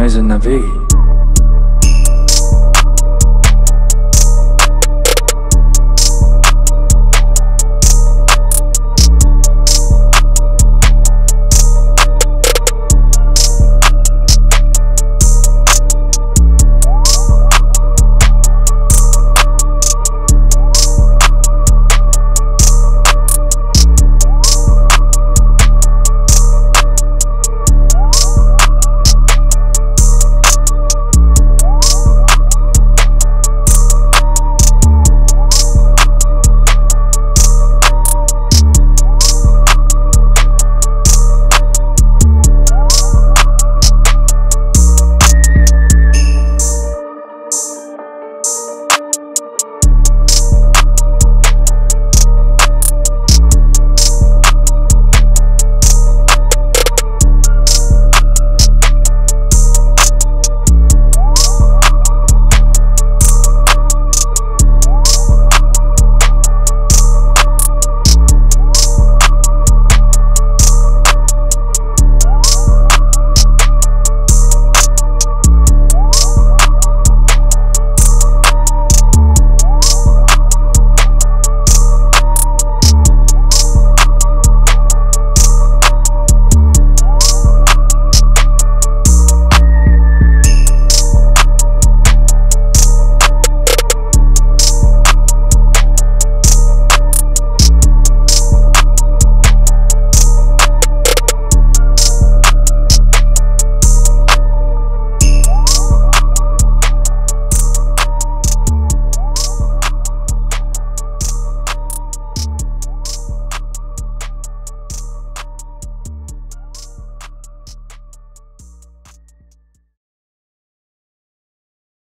mais eu naveguei